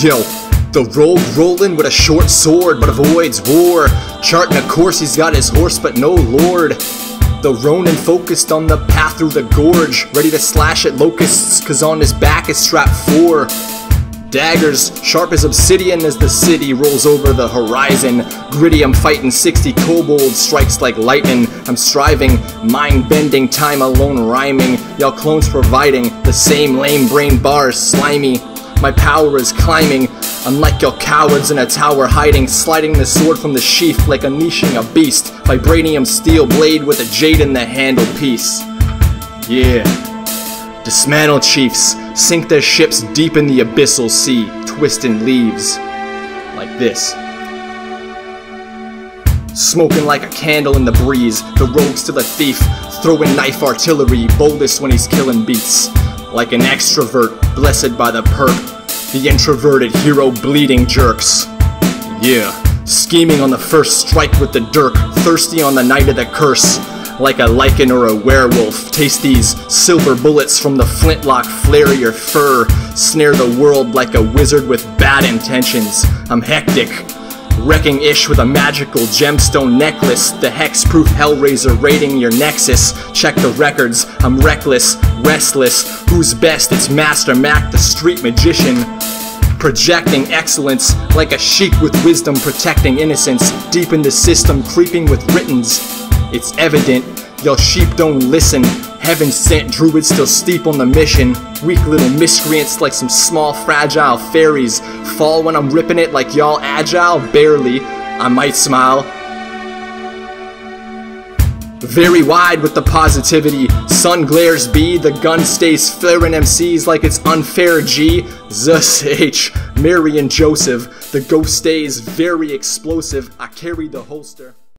Yo, the rogue rolling with a short sword but avoids war. Charting a course, he's got his horse but no lord. The Ronin focused on the path through the gorge, ready to slash at locusts, cause on his back is strapped four. Daggers, sharp as obsidian as the city rolls over the horizon. Gritty, I'm fighting 60 kobolds, strikes like lightning. I'm striving, mind bending, time alone rhyming. Y'all clones providing the same lame brain bars, slimy. My power is climbing. Unlike your cowards in a tower hiding, sliding the sword from the sheath like unleashing a beast. Vibranium steel blade with a jade in the handle piece. Yeah. Dismantle chiefs, sink their ships deep in the abyssal sea, twisting leaves. Like this. Smoking like a candle in the breeze, the rogue's still a thief, throwing knife artillery, boldest when he's killing beats. Like an extrovert, blessed by the perp, the introverted hero bleeding jerks. Yeah, scheming on the first strike with the dirk, thirsty on the night of the curse. Like a Lycan or a werewolf, taste these silver bullets from the flintlock flare your fur. Snare the world like a wizard with bad intentions. I'm hectic, Wrecking Ish with a magical gemstone necklace. The hexproof Hellraiser raiding your nexus. Check the records, I'm reckless, restless. Who's best? It's Master Mac, the street magician. Projecting excellence like a sheik with wisdom, protecting innocence. Deep in the system, creeping with writtens. It's evident, y'all sheep don't listen. Heaven sent druids still steep on the mission. Weak little miscreants like some small fragile fairies. Fall when I'm ripping it like y'all agile? Barely. I might smile. Very wide with the positivity. Sun glares B, the gun stays flaring MCs like it's unfair G. Zus H, Mary and Joseph. The ghost stays very explosive. I carry the holster.